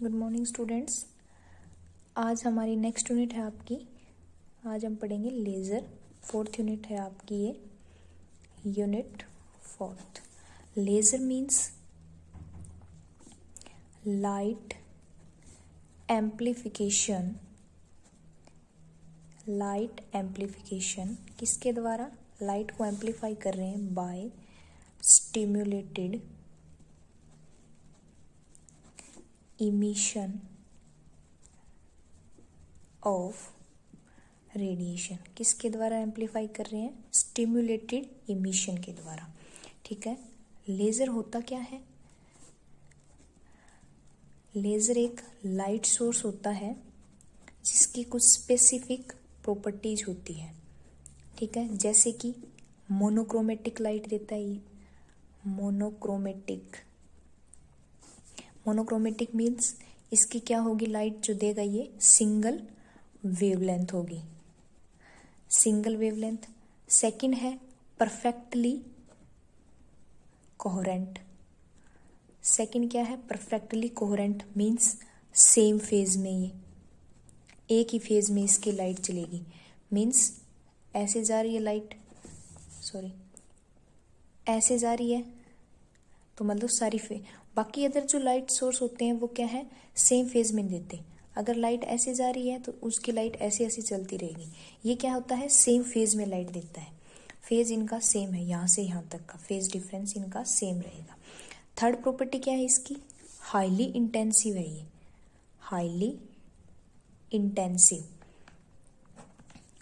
Good morning students आज हमारी next unit है आपकी। आज हम पढ़ेंगे लेज़र फोर्थ यूनिट है आपकी ये. Unit fourth laser means light amplification light amplification किसके द्वारा? लाइट को एम्प्लीफाई कर रहे हैं by stimulated emission of radiation किसके द्वारा एम्प्लीफाई कर रहे हैं? स्टिम्युलेटेड इमिशन के द्वारा। ठीक है? लेज़र होता क्या है? लेज़र एक लाइट सोर्स होता है, जिसकी कुछ स्पेसिफिक प्रॉपर्टीज़ होती है। ठीक है? जैसे कि मोनोक्रोमेटिक लाइट देता है ये। मोनोक्रोमेटिक मोनोक्रोमेटिक मीन्स इसकी क्या होगी लाइट जो देगा ये सिंगल वेवलेंथ होगी। सिंगल वेवलेंथ सेकंड है परफेक्टली कोहरेंट सेकंड क्या है? Perfectly coherent means same phase में ये। एक ही फ़ेज़ में इसकी लाइट चलेगी। मीन्स ऐसे जा रही है लाइट सॉरी ऐसे जा रही है। तो मतलब सारी फे बाकी अदर जो लाइट सोर्स होते हैं, वो क्या है? सेम फ़ेज़ में देते हैं। अगर लाइट ऐसे जा रही है तो उसकी लाइट ऐसे ऐसे चलती रहेगी। ये क्या होता है? सेम फ़ेज़ में लाइट देता है। फ़ेज़ इनका सेम है, यहाँ से यहाँ तक का। फ़ेज़ डिफरेंस इनका सेम रहेगा। थर्ड प्रॉपर्टी क्या है इसकी? हाईली इंटेंसिव है ये। हाईली इंटेंसिव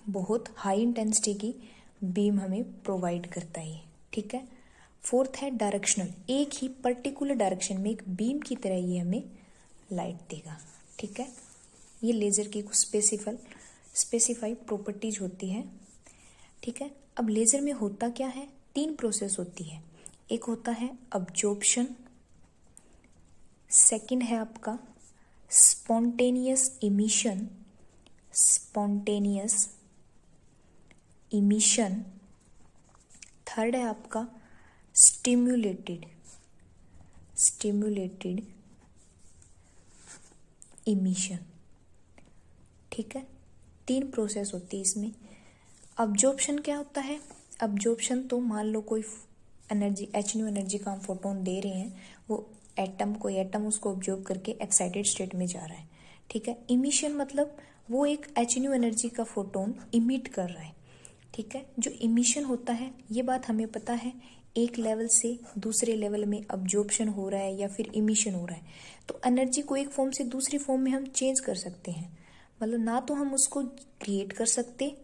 बहुत हाई इंटेंसिटी की बीम हमें प्रोवाइड करता है ठीक है? फोर्थ है डायरेक्शनल। एक ही पर्टिकुलर डायरेक्शन में एक बीम की तरह ये हमें लाइट देगा। ठीक है? ये लेज़र की कुछ स्पेसिफल स्पेसिफाई प्रॉपर्टीज़ होती है। ठीक है? अब लेज़र में होता क्या है? तीन प्रोसेस होती है। एक होता है अब्जॉर्प्शन सेकंड है आपका spontaneous emission spontaneous emission third है आपका स्टिम्युलेटेड स्टिम्युलेटेड इमिशन ठीक है? तीन प्रोसेस होती है इसमें। अब्जॉर्प्शन क्या होता है? अब्जॉर्प्शन तो मान लो कोई एनर्जी एच न्यू एनर्जी का हम फोटोन दे रहे हैं, वो एटम कोई एटम उसको ऑब्जॉर्व करके एक्साइटेड स्टेट में जा रहा है। ठीक है? इमिशन मतलब वो एक एच न्यू एनर्जी का फोटोन इमिट कर रहा है। ठीक है? जो इमिशन होता है, ये बात हमें पता है एक लेवल से दूसरे लेवल में अब्जॉर्प्शन हो रहा है या फिर इमिशन हो रहा है तो एनर्जी को एक फॉर्म से दूसरी फॉर्म में हम चेंज कर सकते हैं। मतलब ना तो हम उसको क्रिएट कर सकते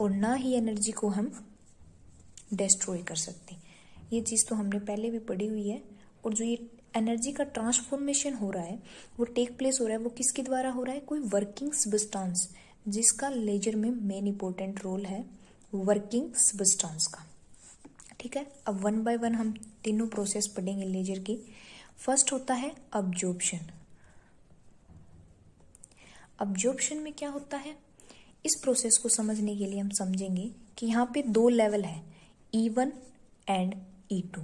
और ना ही एनर्जी को हम डिस्ट्रॉय कर सकते। ये चीज़ तो हमने पहले भी पढ़ी हुई है और जो ये एनर्जी का ट्रांसफॉर्मेशन हो रहा है, वो टेक प्लेस हो रहा है, वो किसके द्वारा हो रहा है? कोई वर्किंग सबस्टांस जिसका लेजर में मेन इंपॉर्टेंट रोल है वर्किंग सबस्टांस का। ठीक है? अब वन बाय वन हम तीनों प्रोसेस पढ़ेंगे लेजर की। फ़र्स्ट होता है अब्जॉर्प्शन अब्जॉर्प्शन में क्या होता है? इस प्रोसेस को समझने के लिए हम समझेंगे कि यहाँ पे दो लेवल है E one and E two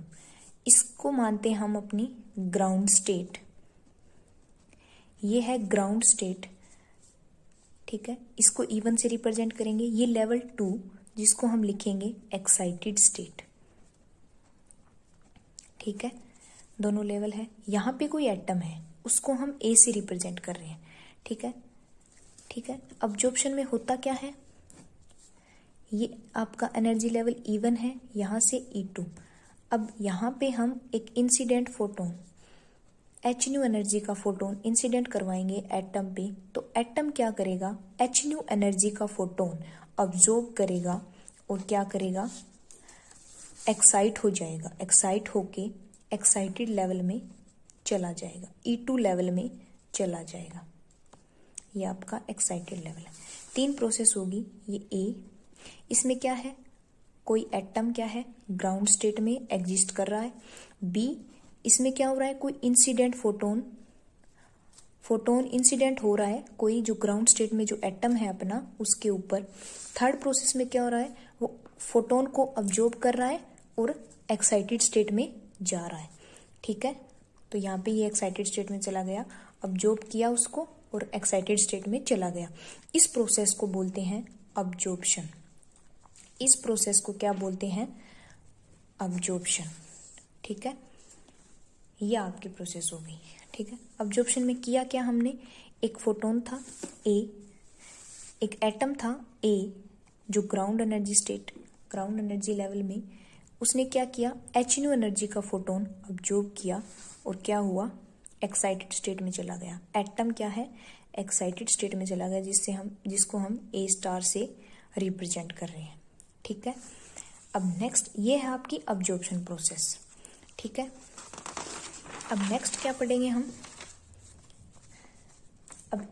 इसको मानते हैं हम अपनी ग्राउंड स्टेट ये है ग्राउंड स्टेट ठीक है? इसको ई वन से रिप्रेजेंट करेंगे। ये लेवल टू जिसको हम लिखेंगे एक्साइटेड स्टेट ठीक है? दोनों लेवल है। यहाँ पे कोई एटम है, उसको हम ए से रिप्रेजेंट कर रहे हैं। ठीक है? ठीक है? अब्जॉर्प्शन में होता क्या है? ये आपका एनर्जी लेवल इवन है, यहाँ से ई टू अब यहाँ पे हम एक incident photon H nu energy का फोटोन इंसिडेंट करवाएँगे एटम पे। तो एटम क्या करेगा? एच न्यू एनर्जी का फोटोन ऑब्जॉर्ब करेगा और क्या करेगा? एक्साइट हो जाएगा एक्साइट होके एक्साइटेड लेवल में चला जाएगा ई टू लेवल में चला जाएगा। ये आपका एक्साइटेड लेवल है। तीन प्रोसेस होगी, ये ए इसमें क्या है? कोई एटम क्या है? ग्राउंड स्टेट में एग्जिस्ट कर रहा है। बी इसमें क्या हो रहा है? कोई इंसिडेंट फोटोन फोटोन इंसिडेंट हो रहा है। कोई जो ग्राउंड स्टेट में जो एटम है अपना, उसके ऊपर। थर्ड प्रोसेस में क्या हो रहा है? फोटोन को ऑब्जॉर्व कर रहा है और एक्साइटेड स्टेट में जा रहा है। ठीक है? तो यहाँ पे ये एक्साइटेड स्टेट में चला गया अब्जॉर्ब किया उसको और एक्साइटेड स्टेट में चला गया। इस प्रोसेस को बोलते हैं अब्जॉर्प्शन इस प्रोसेस को क्या बोलते हैं? अब्जॉर्प्शन ठीक है? यह आपकी प्रोसेस हो गई। ठीक है? अब्जॉर्प्शन में किया क्या हमने? एक फोटोन था ए एक एटम था ए जो ground energy state ground energy level में, उसने क्या किया? एच एनर्जी का फोटोन अब्जॉर्ब किया और क्या हुआ? एक्साइटेड स्टेट में चला गया। एटम क्या है? एक्साइटेड स्टेट में चला गया, जिससे हम, जिसको हम ए स्टार से रिप्रेजेंट कर रहे हैं। ठीक है? अब नेक्स्ट ये है आपकी अब्जॉर्प्शन प्रोसेस ठीक है? अब नेक्स्ट क्या पढ़ेंगे हम? अब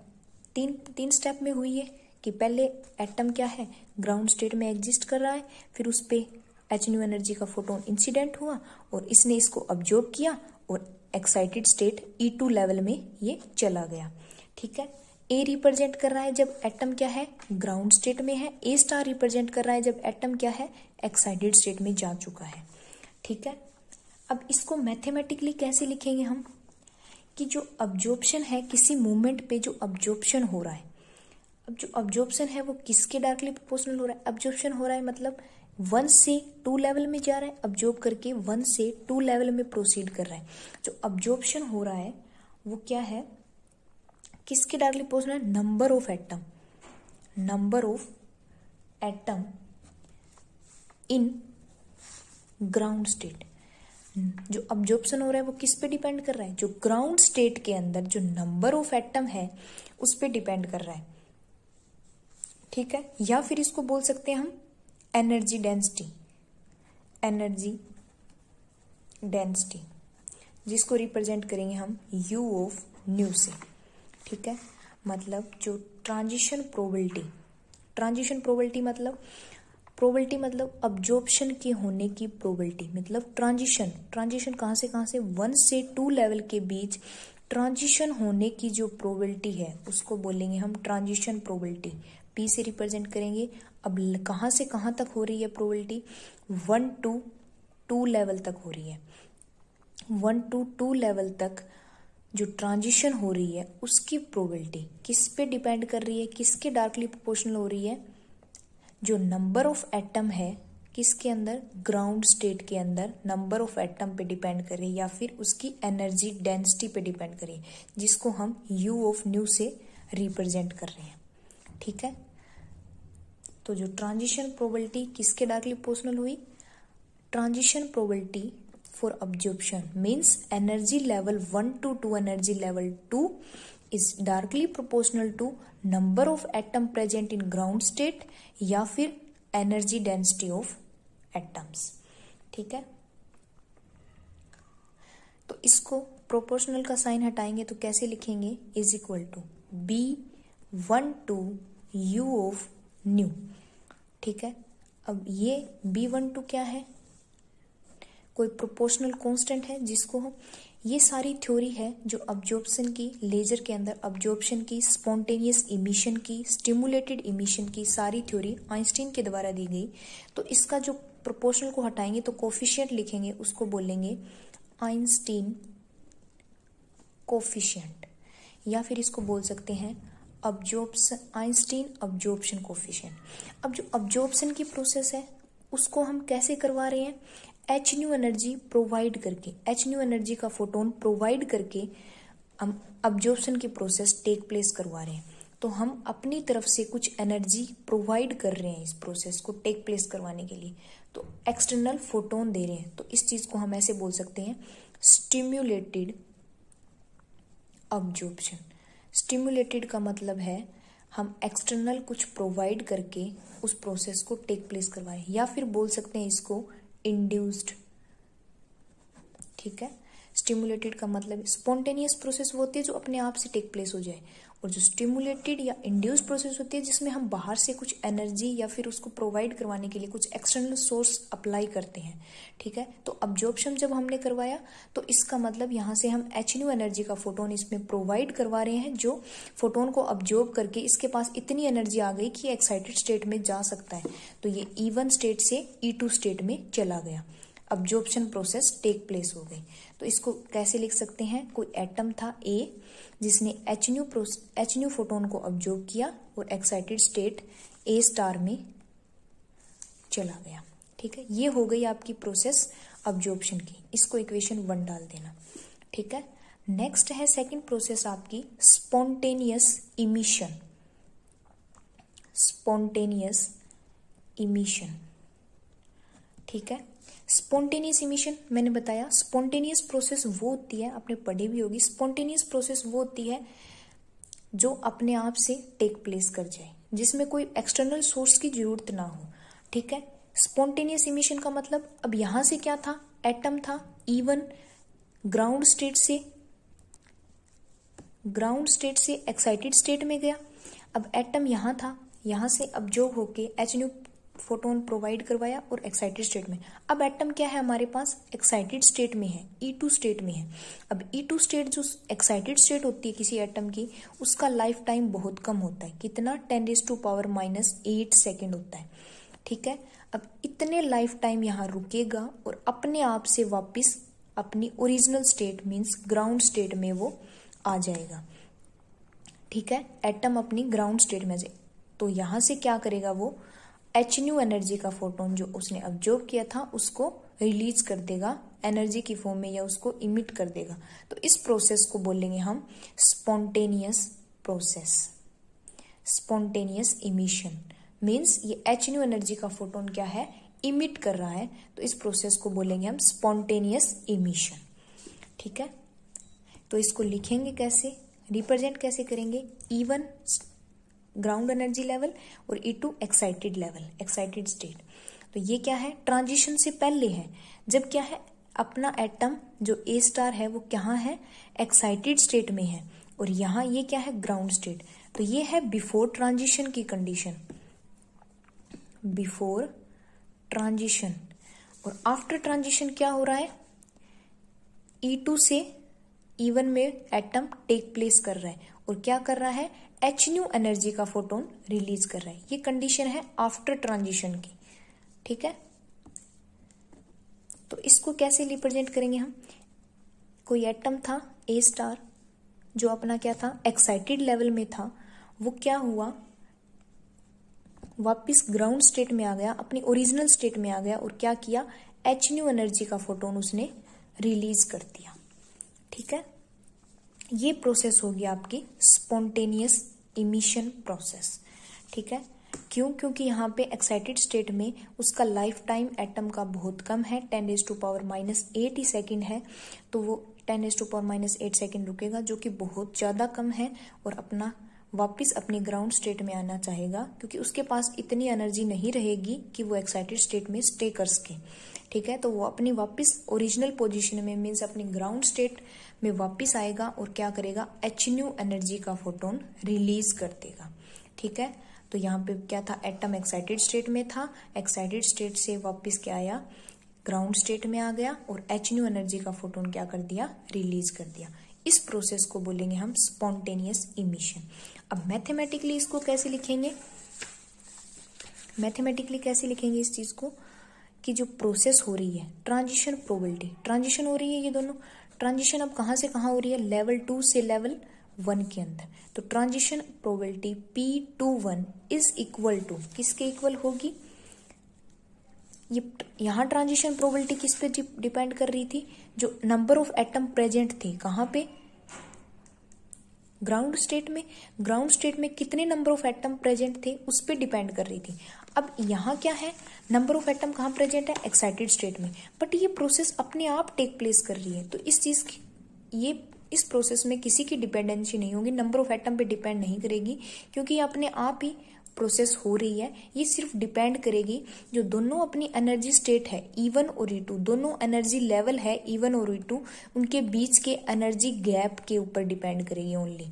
तीन तीन स्टेप में हुई है कि पहले एटम क्या है? ग्राउंड स्टेट में एग्जिस्ट कर रहा है, फिर उस पर एच न्यू एनर्जी का फोटोन इंसिडेंट हुआ और इसने इसको अब्जॉर्ब किया और excited state E two level में ये चला गया। ठीक है? ए रिप्रेजेंट कर रहा है जब एटम क्या है? ग्राउंड स्टेट में है। ए स्टार रिप्रेजेंट कर रहा है जब एटम क्या है? एक्साइटेड स्टेट में जा चुका है। ठीक है? अब इसको मैथमेटिकली कैसे लिखेंगे हम? कि जो ऑब्जॉर्प्शन है, किसी मूवमेंट पे जो अब्जॉर्प्शन हो रहा है अब जो अब्जॉर्प्शन है वो किसके डायरेक्टली प्रोपोर्शनल हो रहा है? ऑब्जॉर्प्शन हो रहा है मतलब वन से टू लेवल में जा रहा है ऑब्जॉर्ब करके वन से टू लेवल में प्रोसीड कर रहा है। जो ऑब्जॉर्प्शन हो रहा है, वो क्या है? किसके डायरेक्टली प्रोपोर्शनल है? Number of atom number of atom in ground state जो ऑब्जॉर्प्शन हो रहा है, वो किस पे डिपेंड कर रहा है? जो ग्राउंड स्टेट के अंदर जो नंबर ऑफ़ एटम है, उस पर डिपेंड कर रहा है। ठीक है? या फिर इसको बोल सकते हैं हम एनर्जी डेंसिटी एनर्जी डेंसिटी जिसको रिप्रेजेंट करेंगे हम यू ऑफ़ न्यू से। ठीक है? मतलब जो ट्रांजिशन प्रोबेबिलिटी ट्रांजिशन प्रोबेबिलिटी मतलब प्रोबेबिलिटी मतलब अब्जॉर्प्शन के होने की प्रोबेबिलिटी मतलब ट्रांजिशन ट्रांजिशन कहाँ से कहाँ से? वन से टू लेवल के बीच ट्रांजिशन होने की जो प्रोबेबिलिटी है, उसको बोलेंगे हम ट्रांजिशन प्रोबेबिलिटी पी से रिप्रेजेंट करेंगे। अब कहाँ से कहाँ तक हो रही है probability one to two level तक हो रही है। वन टू टू लेवल तक जो ट्रांजिशन हो रही है, उसकी प्रोबेबिलिटी किस पे डिपेंड कर रही है? किसके डार्कली प्रोपोर्शनल हो रही है? जो नंबर ऑफ़ एटम है, किसके अंदर? ग्राउंड स्टेट के अंदर नंबर ऑफ़ एटम पे डिपेंड कर या फिर उसकी एनर्जी डेंसिटी पे डिपेंड कर जिसको हम यू ऑफ़ न्यू से रिप्रेजेंट कर रहे हैं। ठीक है? तो जो ट्रांजिशन प्रोबेबिलिटी किसके डार्कली प्रोपोर्शनल हुई? Transition probability for absorption means energy level one to two energy level two is directly proportional to number of atom present in ground state या फिर एनर्जी डेंसिटी ऑफ़ एटम्स ठीक है? तो इसको proportional का sign हटाएँगे तो कैसे लिखेंगे? Is equal to B one two U of nu. ठीक है? अब ये बी वन टू क्या है? कोई प्रोपोर्शनल कांस्टेंट है जिसको हम ये सारी थ्योरी है जो अब्जॉर्प्शन की लेजर के अंदर अब्जॉर्प्शन की स्पॉन्टेनियस इमिशन की स्टिमुलेटेड इमिशन की सारी थ्योरी आइंस्टीन के द्वारा दी गई। तो इसका जो प्रोपोर्शनल को हटाएँगे तो कोफिशियंट लिखेंगे, उसको बोलेंगे आइंस्टीन कोफिशियंट या फिर इसको बोल सकते हैं अब्जॉर्प्शन आइंस्टीन अब्जॉर्प्शन कोफिशिएंट अब जो अब्जॉर्प्शन की प्रोसेस है, उसको हम कैसे करवा रहे हैं? एच न्यू एनर्जी प्रोवाइड करके एच न्यू एनर्जी का फोटोन प्रोवाइड करके हम अब्जॉर्प्शन की प्रोसेस टेक प्लेस करवा रहे हैं। तो हम अपनी तरफ़ से कुछ एनर्जी प्रोवाइड कर रहे हैं इस प्रोसेस को टेक प्लेस करवाने के लिए। तो एक्सटर्नल फोटोन दे रहे हैं। तो इस चीज़ को हम ऐसे बोल सकते हैं स्टिम्युलेटेड अब्जॉर्प्शन स्टिमुलेटेड का मतलब है, हम एक्सटर्नल कुछ प्रोवाइड करके उस प्रोसेस को टेक प्लेस करवाएँ, या फिर बोल सकते हैं इसको इंड्यूस्ड ठीक है? स्टिमुलेटेड का मतलब स्पॉन्टेनियस प्रोसेस वो होती है जो अपने आप से टेक प्लेस हो जाए। और जो स्टिमुलेटेड या इंड्यूस प्रोसेस होती है, जिसमें हम बाहर से कुछ एनर्जी या फिर उसको प्रोवाइड करवाने के लिए कुछ एक्सटर्नल सोर्स अप्लाई करते हैं, ठीक है? तो अब्जॉर्प्शन जब हमने करवाया तो इसका मतलब यहाँ से हम एच न्यू एनर्जी का फोटोन इसमें प्रोवाइड करवा रहे हैं, जो फोटोन को अब्जॉर्ब करके इसके पास इतनी एनर्जी आ गई कि एक्साइटेड स्टेट में जा सकता है। तो ये ई वन स्टेट से ई टू स्टेट में चला गया। अब्जॉर्प्शन प्रोसेस टेक प्लेस हो गई। तो इसको कैसे लिख सकते हैं? कोई एटम था ए जिसने H nu H nu photon को अब्जॉर्ब किया और एक्साइटेड स्टेट ए स्टार में चला गया। ठीक है? ये हो गई आपकी प्रोसेस अब्जॉर्प्शन की। इसको इक्वेशन वन डाल देना। ठीक है? नेक्स्ट है सेकंड प्रोसेस आपकी स्पॉन्टेनियस इमिशन स्पॉन्टेनियस इमिशन ठीक है? स्पॉन्टेनियस इमिशन मैंने बताया स्पॉन्टेनियस प्रोसेस वो होती है, आपने पढ़ी भी होगी स्पॉन्टेनियस प्रोसेस वो होती है जो अपने आप से टेक प्लेस कर जाए, जिसमें कोई एक्सटर्नल सोर्स की ज़रूरत ना हो, ठीक है? स्पॉन्टेनियस इमिशन का मतलब अब यहाँ से क्या था? एटम था इवन ग्राउंड स्टेट से ग्राउंड स्टेट से एक्साइटेड स्टेट में गया। अब एटम यहाँ था, यहाँ से अब्जॉर्ब होके एच न्यू फोटोन प्रोवाइड करवाया और एक्साइटेड स्टेट में। अब एटम क्या है हमारे पास? एक्साइटेड स्टेट में है ई टू स्टेट में है। अब ई टू स्टेट जो एक्साइटेड स्टेट होती है किसी एटम की, उसका लाइफ टाइम बहुत कम होता है। कितना? Ten raise to power minus eight second होता है। ठीक है? अब इतने लाइफ टाइम यहाँ रुकेगा और अपने आप से वापिस अपनी original state means ground state में वो आ जाएगा। ठीक है? एटम अपनी ग्राउंड स्टेट में जाए। तो यहाँ से क्या करेगा वो? एच न्यू एनर्जी का फोटोन जो उसने अब्जॉर्व किया था, उसको रिलीज़ कर देगा एनर्जी की फॉर्म में या उसको इमिट कर देगा। तो इस प्रोसेस को बोलेंगे हम spontaneous process spontaneous emission means ये एच न्यू एनर्जी का फोटोन क्या है? इमिट कर रहा है तो इस प्रोसेस को बोलेंगे हम स्पॉन्टेनियस इमिशन ठीक है? तो इसको लिखेंगे कैसे? रिप्रेजेंट कैसे करेंगे? इवन ग्राउंड एनर्जी लेवल और E two excited level excited state तो ये क्या है? ट्रांजिशन से पहले है। जब क्या है? अपना एटम जो ए स्टार है, वो कहाँ है? एक्साइटेड स्टेट में है। और यहाँ ये क्या है? ग्राउंड स्टेट तो ये है बिफोर ट्रांजिशन की कंडीशन बिफोर ट्रांजिशन और आफ्टर ट्रांजिशन क्या हो रहा है? ई टू से इवन में एटम टेक प्लेस कर रहा है। और क्या कर रहा है? एच न्यू एनर्जी का फोटोन रिलीज़ कर रहा है। ये कंडीशन है आफ्टर ट्रांजिशन की। ठीक है? तो इसको कैसे रिप्रेजेंट करेंगे हम? कोई एटम था ए स्टार जो अपना क्या था एक्साइटेड लेवल में था, वो क्या हुआ? वापिस ग्राउंड स्टेट में आ गया, अपनी ओरिजिनल स्टेट में आ गया और क्या किया? एच न्यू एनर्जी का फोटोन उसने रिलीज़ कर दिया। ठीक है? ये प्रोसेस होगी आपकी स्पॉन्टेनियस इमिशन प्रोसेस ठीक है? क्यों? क्योंकि यहाँ पे एक्साइटेड स्टेट में उसका लाइफ टाइम एटम का बहुत कम है ten raise to power minus eight he second है तो वो ten raise to power minus eight second रुकेगा, जो कि बहुत ज़्यादा कम है और अपना, वापस अपने ग्राउंड स्टेट में आना चाहेगा, क्योंकि उसके पास इतनी एनर्जी नहीं रहेगी कि वो एक्साइटेड स्टेट में स्टे कर सके, ठीक है? तो वो अपनी वापस ओरिजिनल पोजीशन में मीन्स अपनी ग्राउंड स्टेट में वापस आएगा और क्या करेगा? एच न्यू एनर्जी का फोटोन रिलीज़ कर देगा। ठीक है? तो यहाँ पे क्या था? एटम एक्साइटेड स्टेट में था। एक्साइटेड स्टेट से वापस क्या आया? ग्राउंड स्टेट में आ गया और एच न्यू एनर्जी का फोटोन क्या कर दिया? रिलीज़ कर दिया। इस प्रोसेस को बोलेंगे हम स्पॉन्टेनियस इमिशन अब मैथमेटिकली इसको कैसे लिखेंगे? मैथमेटिकली कैसे लिखेंगे इस चीज़ को? कि जो प्रोसेस हो रही है ट्रांजिशन प्रोबेबिलिटी ट्रांजिशन हो रही है ये दोनों। ट्रांजिशन अब कहाँ से कहाँ हो रही है? लेवल टू से लेवल वन के अंदर। तो transition probability P two one is equal to किसके इक्वल होगी? ये यहाँ ट्रांजिशन प्रोबेबिलिटी किस पे डिपेंड कर रही थी? जो नंबर ऑफ़ एटम प्रेजेंट थे, कहाँ पे? ग्राउंड स्टेट में। ग्राउंड स्टेट में कितने नंबर ऑफ़ एटम प्रेजेंट थे, उस पर डिपेंड कर रही थी। अब यहाँ क्या है? नंबर ऑफ़ एटम कहाँ प्रेजेंट है? एक्साइटेड स्टेट में। बट ये प्रोसेस अपने आप टेक प्लेस कर रही है। तो इस चीज़ की, ये, इस प्रोसेस में किसी की डिपेंडेंसी नहीं होगी। नंबर ऑफ़ एटम पे डिपेंड नहीं करेगी, क्योंकि ये अपने आप ही प्रोसेस हो रही है। ये सिर्फ़ डिपेंड करेगी। जो दोनों अपनी एनर्जी स्टेट है ईवन और ई टू दोनों एनर्जी लेवल है ईवन और ई टू उनके बीच के एनर्जी गैप के ऊपर डिपेंड करेगी ओनली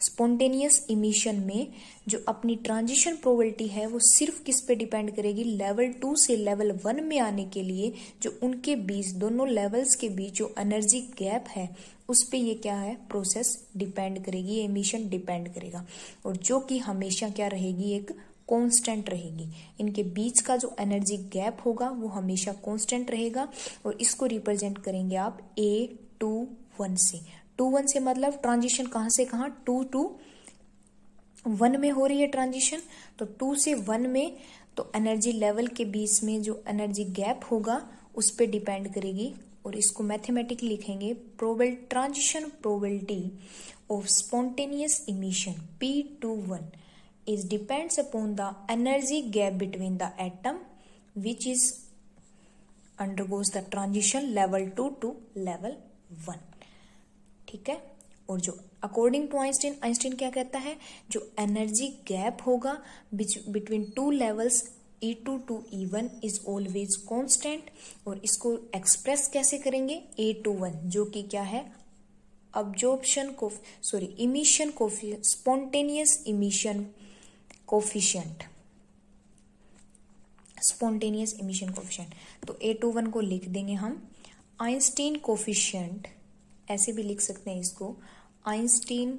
स्पॉन्टेनियस इमिशन में जो अपनी ट्रांजिशन प्रोबेबिलिटी है, वो सिर्फ़ किस पे डिपेंड करेगी? लेवल टू से लेवल वन में आने के लिए जो उनके बीच, दोनों लेवल्स के बीच जो एनर्जी गैप है, उस पर ये क्या है? प्रोसेस डिपेंड करेगी एमिशन डिपेंड करेगा। और जो कि हमेशा क्या रहेगी? एक कांस्टेंट रहेगी। इनके बीच का जो एनर्जी गैप होगा, वो हमेशा कांस्टेंट रहेगा। और इसको रिप्रेजेंट करेंगे आप ए टू वन से। टू वन से मतलब ट्रांजिशन कहाँ से कहाँ? टू टू वन में हो रही है ट्रांजिशन तो टू से वन में तो एनर्जी लेवल के बीच में जो एनर्जी गैप होगा, उस पर डिपेंड करेगी और इसको मैथमेटिकली लिखेंगे probable transition probability of spontaneous emission P two one is depends upon the energy gap between the atom which is undergoes the transition level two to level one ठीक है? और जो अकॉर्डिंग टू आइंस्टीन आइंस्टीन क्या कहता है? जो energy gap होगा between two levels E two to E one is always constant और इसको एक्सप्रेस कैसे करेंगे? ए टू वन जो कि क्या है? अब्जॉर्प्शन को sorry emission कोफि spontaneous emission coefficient spontaneous emission coefficient तो ए टू वन को लिख देंगे हम. आइंस्टीन कोफिशियंट ऐसे भी लिख सकते हैं इसको। Einstein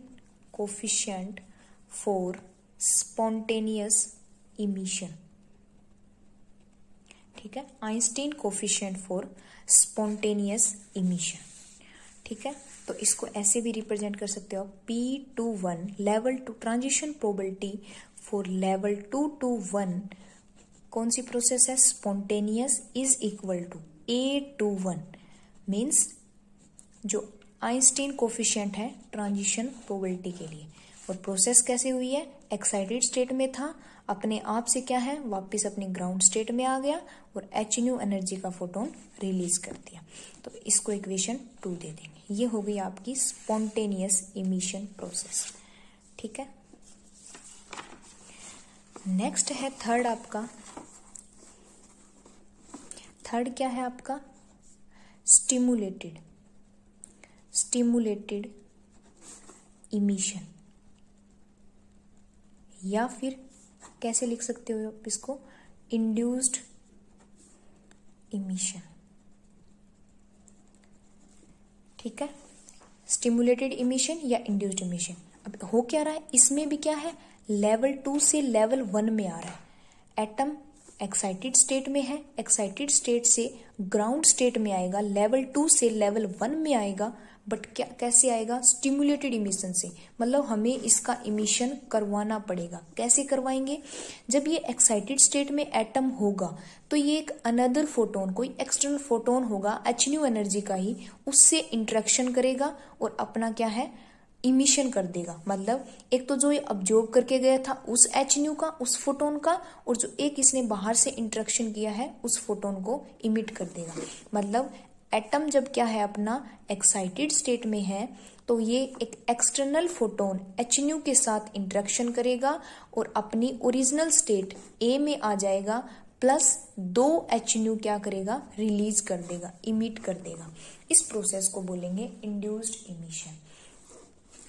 coefficient for spontaneous emission. ठीक है? Einstein coefficient for spontaneous emission. ठीक है? तो इसको ऐसे भी रिप्रेजेंट कर सकते हो P two one level two transition probability for level two to one कौन सी प्रोसेस है? Spontaneous is equal to A two one means जो आइंस्टीन कोफिशियंट है ट्रांजिशन प्रोबेबिलिटी के लिए। और प्रोसेस कैसे हुई है? एक्साइटेड स्टेट में था, अपने आप से क्या है? वापस अपने ग्राउंड स्टेट में आ गया और एच न्यू एनर्जी का फोटोन रिलीज़ कर दिया। तो इसको इक्वेशन टू दे देंगे। ये हो गई आपकी स्पॉन्टेनियस इमिशन प्रोसेस। ठीक है? नेक्स्ट है थर्ड आपका। थर्ड क्या है आपका? स्टिमुलेटेड। स्टिमुलेटेड इमिशन या फिर कैसे लिख सकते हो आप इसको? इंड्यूस्ड इमिशन ठीक है? स्टिमुलेटेड इमिशन या इंड्यूस्ड इमिशन अब हो क्या रहा है? इसमें भी क्या है? लेवल टू से लेवल वन में आ रहा है। एटम एक्साइटेड स्टेट में है। एक्साइटेड स्टेट से ग्राउंड स्टेट में आएगा। लेवल टू से लेवल वन में आएगा। बट क्या, कैसे आएगा? स्टिमुलेटेड इमिशन से। मतलब हमें इसका इमिशन करवाना पड़ेगा। कैसे करवाएँगे? जब ये एक्साइटेड स्टेट में एटम होगा तो ये एक अनदर फोटोन कोई एक्सटर्नल फोटोन होगा एच न्यू एनर्जी का ही, उससे इंट्रैक्शन करेगा और अपना क्या है? इमिशन कर देगा। मतलब एक तो जो ये ऑब्जॉर्व करके गया था, उस एच न्यू का, उस फोटोन का, और जो एक इसने बाहर से इंट्रैक्शन किया है, उस फोटोन को इमिट कर देगा। मतलब एटम जब क्या है अपना एक्साइटेड स्टेट में है तो ये एक एक्सटर्नल फोटोन एच के साथ इंट्रैक्शन करेगा और अपनी ओरिजिनल स्टेट ए में आ जाएगा प्लस दो एच क्या करेगा रिलीज़ कर देगा इमिट कर देगा। इस प्रोसेस को बोलेंगे इंड्यूस्ड इमिशन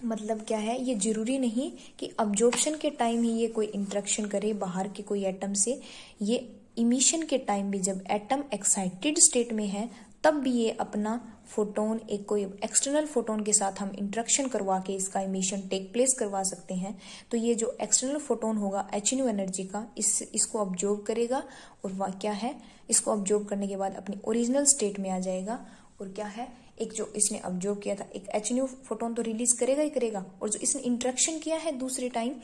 मतलब क्या है, ये ज़रूरी नहीं कि अब्जॉर्प्शन के टाइम ही ये कोई इंट्रैक्शन करे बाहर के कोई एटम से। ये इमिशन के टाइम भी जब एटम एक्साइटेड स्टेट में है तब भी ये अपना फोटोन एक कोई एक्सटर्नल फोटोन के साथ हम इंट्रक्शन करवा के इसका इमिशन टेक प्लेस करवा सकते हैं। तो ये जो एक्सटर्नल फोटोन होगा एच एनर्जी का, इस, इसको ऑब्जॉर्व करेगा और वह क्या है? इसको ऑब्जॉर्व करने के बाद अपनी ओरिजिनल स्टेट में आ जाएगा और क्या है? एक जो इसने ऑब्जॉर्व किया था, एक एच फोटोन तो रिलीज़ करेगा ही करेगा और जो इसने इंट्रक्शन किया है दूसरे टाइम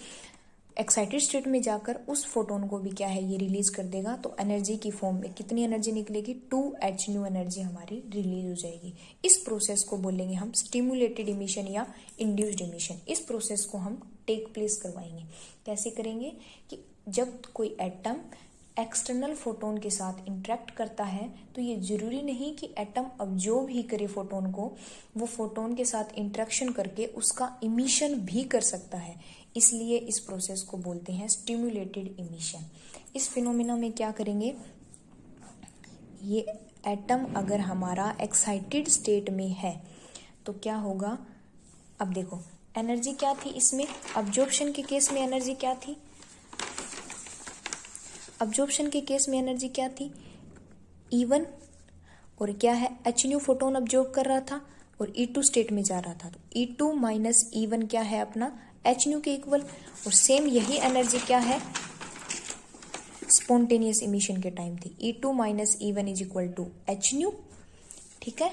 एक्साइटेड स्टेट में जाकर उस फोटोन को भी क्या है, ये रिलीज़ कर देगा। तो एनर्जी की फॉर्म में कितनी एनर्जी निकलेगी? टू एच न्यू एनर्जी हमारी रिलीज़ हो जाएगी। इस प्रोसेस को बोलेंगे हम स्टिमुलेटेड इमिशन या इंड्यूस्ड इमिशन इस प्रोसेस को हम टेक प्लेस करवाएँगे। कैसे करेंगे कि जब कोई एटम एक्सटर्नल फोटोन के साथ इंट्रैक्ट करता है तो ये ज़रूरी नहीं कि एटम अब्जॉर्ब ही करे फोटोन को, वो फोटोन के साथ इंट्रैक्शन करके उसका इमिशन भी कर सकता है। इसलिए इस प्रोसेस को बोलते हैं स्टिमुलेटेड इमिशन इस फिनोमिना में क्या करेंगे? ये एटम अगर हमारा एक्साइटेड स्टेट में है तो क्या होगा? अब देखो एनर्जी क्या थी इसमें? अब्जॉर्प्शन के केस में एनर्जी क्या थी? अब्जॉर्प्शन के केस में एनर्जी क्या थी? ईवन और क्या है? एच न्यू फोटोन अब्जॉर्ब कर रहा था और ई टू स्टेट में जा रहा था। तो E two minus E one क्या है अपना? एच न्यू के इक्वल और सेम यही एनर्जी क्या है? स्पॉन्टेनियस इमिशन के टाइम थी। E two minus E one is equal to H nu ठीक है?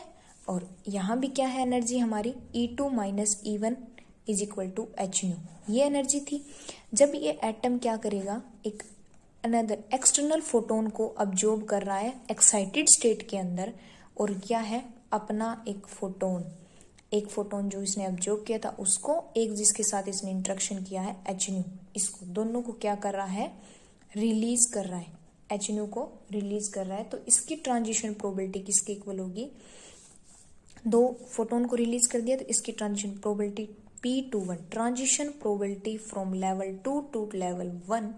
और यहाँ भी क्या है एनर्जी हमारी? E two minus E one is equal to H nu ये एनर्जी थी। जब ये एटम क्या करेगा? एक अनदर एक्सटर्नल फोटोन को अब्जॉर्ब कर रहा है एक्साइटेड स्टेट के अंदर और क्या है? अपना एक फोटोन एक फोटोन जो इसने ऑब्ज़र्व किया था, उसको एक जिसके साथ इसने इंट्रक्शन किया है एच न्यू इसको, दोनों को क्या कर रहा है? रिलीज़ कर रहा है. एच न्यू को रिलीज़ कर रहा है. तो इसकी ट्रांजिशन प्रोबेबिलिटी किसके इक्वल होगी? दो फोटोन को रिलीज़ कर दिया तो इसकी transition probability P two one transition probability from level two to level one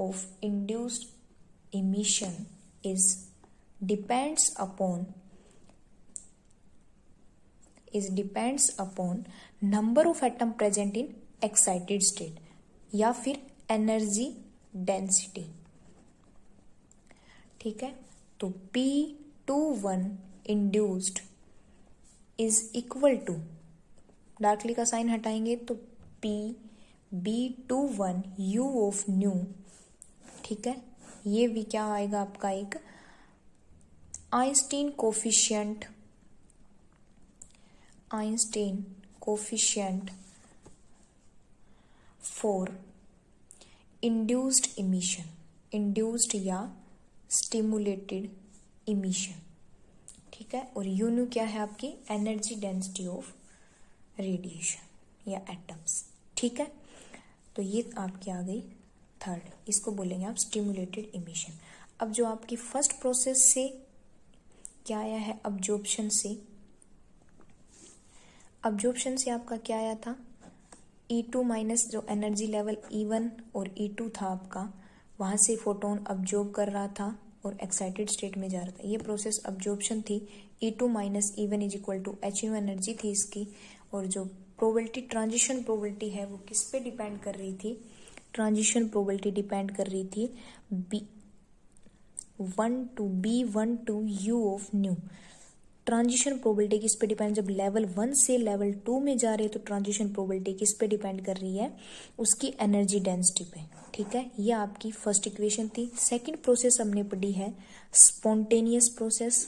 of induced emission is depends upon is depends upon number of atom present in excited state या फिर energy density ठीक है? तो P two one induced is equal to darkly का sign हटाएँगे तो P B two one u of nu ठीक है? ये भी क्या आएगा आपका एक Einstein coefficient Einstein coefficient for induced emission. Induced या stimulated इमिशन ठीक है? और यूनु क्या है आपकी? एनर्जी डेंसिटी ऑफ़ रेडिएशन या एटम्स ठीक है? तो ये आपकी आ गई थर्ड इसको बोलेंगे आप स्टिमुलेटेड इमिशन अब जो आपकी फ़र्स्ट प्रोसेस से क्या आया है? अब्जॉर्प्शन से अब्जॉर्प्शन से आपका क्या आया था? ई टू माइनस जो एनर्जी लेवल ई वन और ई e टू था आपका, वहाँ से फोटोन अब्जॉर्ब कर रहा था और एक्साइटेड स्टेट में जा रहा था। ये प्रोसेस अब्जॉर्प्शन थी। E two minus E one is equal to H u energy थी इसकी और जो प्रोबेबिलिटी ट्रांजिशन प्रोबेबिलिटी है वो किस पे डिपेंड कर रही थी? ट्रांजिशन प्रोबेबिलिटी डिपेंड कर रही थी B one two B one two u of nu transition probability किस पे डिपेंड जब लेवल वन से लेवल टू में जा रहे हैं तो ट्रांजिशन प्रोबेबिलिटी किस पे डिपेंड कर रही है? उसकी एनर्जी डेंसिटी पे, ठीक है? ये आपकी फ़र्स्ट इक्वेशन थी। सेकंड प्रोसेस हमने पढ़ी है स्पॉन्टेनियस प्रोसेस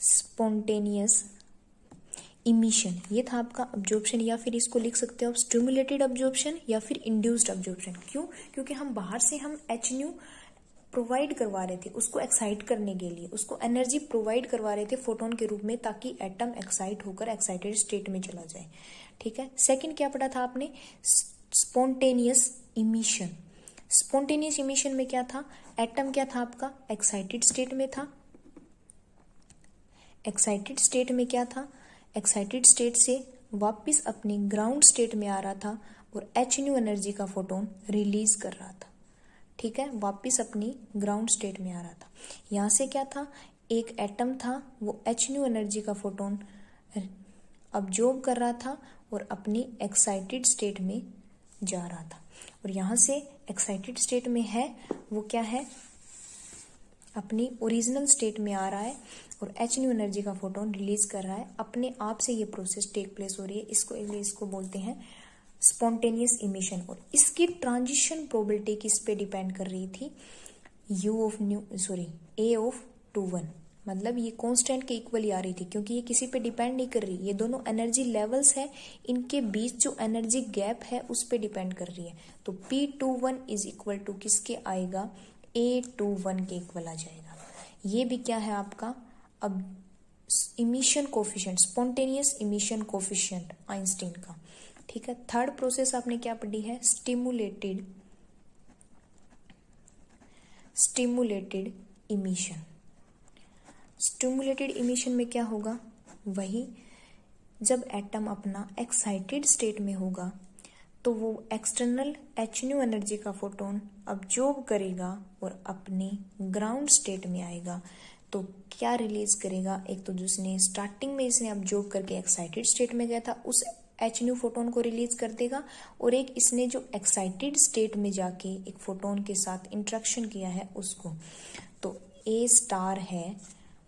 स्पॉन्टेनियस इमिशन ये था आपका अब्जॉर्प्शन या फिर इसको लिख सकते हो आप स्टिमुलेटेड ऑब्जॉर्प्शन या फिर इंड्यूस्ड अब्जॉर्प्शन क्यों? क्योंकि हम बाहर से हम एच न्यू प्रोवाइड करवा रहे थे, उसको एक्साइट करने के लिए, उसको एनर्जी प्रोवाइड करवा रहे थे फोटोन के रूप में ताकि एटम एक्साइट होकर एक्साइटेड स्टेट में चला जाए। ठीक है? सेकंड क्या पढ़ा था आपने? स्पॉन्टेनियस इमिशन स्पॉन्टेनियस इमिशन में क्या था? एटम क्या था आपका? एक्साइटेड स्टेट में था। एक्साइटेड स्टेट में क्या था? एक्साइटेड स्टेट से वापस अपने ग्राउंड स्टेट में आ रहा था और एच न्यू एनर्जी का फोटोन रिलीज़ कर रहा था। ठीक है, वापिस अपनी ग्राउंड स्टेट में आ रहा था। यहाँ से क्या था? एक एटम था, वो एच न्यू एनर्जी का फोटोन अब्जॉर्ब कर रहा था और अपनी एक्साइटेड स्टेट में जा रहा था। और यहाँ से एक्साइटेड स्टेट में है, वो क्या है? अपनी ओरिजिनल स्टेट में आ रहा है और एच न्यू एनर्जी का फोटोन रिलीज़ कर रहा है। अपने आप से ये प्रोसेस टेक प्लेस हो रही है। इसको इसको बोलते हैं स्पॉन्टेनियस इमिशन और इसकी ट्रांजिशन प्रोबेबिलिटी किस पे डिपेंड कर रही थी? U of nu sorry A of two one मतलब ये कांस्टेंट के इक्वली आ रही थी, क्योंकि ये किसी पे डिपेंड नहीं कर रही। ये दोनों एनर्जी लेवल्स है, इनके बीच जो एनर्जी गैप है, उस पे डिपेंड कर रही है। तो P two one is equal to किसके आएगा? ए टू वन के इक्वल आ जाएगा। ये भी क्या है आपका? अब emission coefficient spontaneous emission coefficient Einstein का। ठीक है? थर्ड प्रोसेस आपने क्या पढ़ी है? Stimulated stimulated emission stimulated emission में क्या होगा? वही, जब एटम अपना एक्साइटेड स्टेट में होगा तो वो एक्सटर्नल एच न्यू एनर्जी का फोटोन अब्जॉर्ब करेगा और अपने ग्राउंड स्टेट में आएगा। तो क्या रिलीज़ करेगा? एक तो जिसने स्टार्टिंग में इसने अब्जॉर्ब करके एक्साइटेड स्टेट में गया था, उस एच न्यू फोटोन को रिलीज़ कर देगा और एक इसने जो एक्साइटेड स्टेट में जाके एक फोटोन के साथ इंट्रैक्शन किया है उसको। तो ए स्टार है,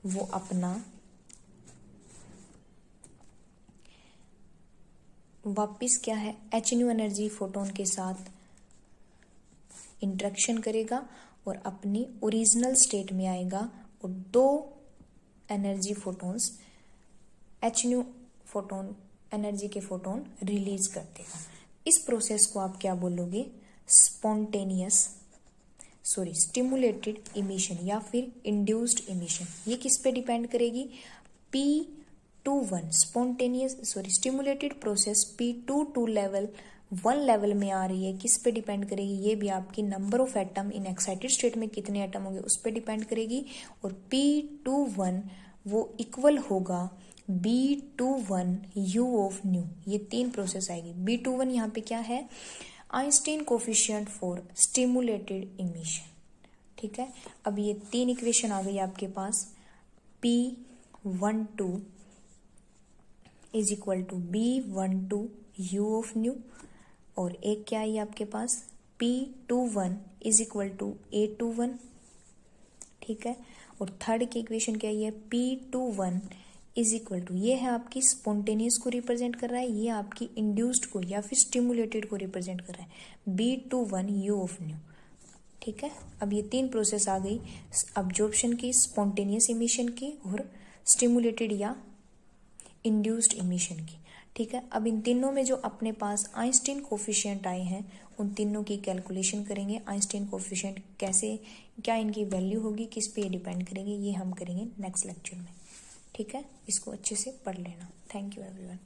वो अपना वापिस क्या है? एच न्यू एनर्जी फोटोन के साथ इंट्रैक्शन करेगा और अपनी ओरिजिनल स्टेट में आएगा और दो energy photons H nu photon energy के फोटोन रिलीज़ कर देगा इस प्रोसेस को आप क्या बोलोगे? स्पॉन्टेनियस सॉरी स्टिमुलेटेड इमिशन या फिर इंड्यूस्ड इमिशन ये किस पे डिपेंड करेगी? P two one spontaneous sorry stimulated process P two to level one level में आ रही है। किस पे डिपेंड करेगी? ये भी आपकी number of atom in excited state में कितने एटम होंगे उस पर डिपेंड करेगी। और पी टू वन वो इक्वल होगा B two one u of nu ये तीन प्रोसेस आएगी। बी टू वन यहाँ पे क्या है? Einstein coefficient for stimulated emission ठीक है? अब ये तीन इक्वेशन आ गई आपके पास। P one two is equal to B one two u of nu और एक क्या आई आपके पास? P two one is equal to A two one ठीक है? और थर्ड की इक्वेशन क्या आई है? P two one is equal to ये है आपकी स्पॉन्टेनियस को रिप्रेजेंट कर रहा है, ये आपकी इंड्यूस्ड को या फिर स्टिमुलेटेड को रिप्रेजेंट कर रहा है। B two one u of nu ठीक है? अब ये तीन प्रोसेस आ गई अब्जॉर्प्शन की स्पॉन्टेनियस इमिशन की और स्टिमुलेटेड या इंड्यूस्ड इमिशन की। ठीक है? अब इन तीनों में जो अपने पास आइंस्टीन कोफिशियंट आए हैं, उन तीनों की कैलकुलेशन करेंगे। आइंस्टीन कोफिशियंट कैसे, क्या इनकी वैल्यू होगी, किस पे डिपेंड करेंगे, ये हम करेंगे नेक्स्ट लेक्चर में। ठीक है? इसको अच्छे से पढ़ लेना। Thank you everyone